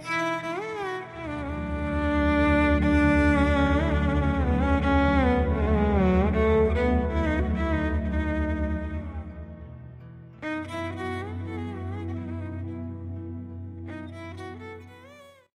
Bye.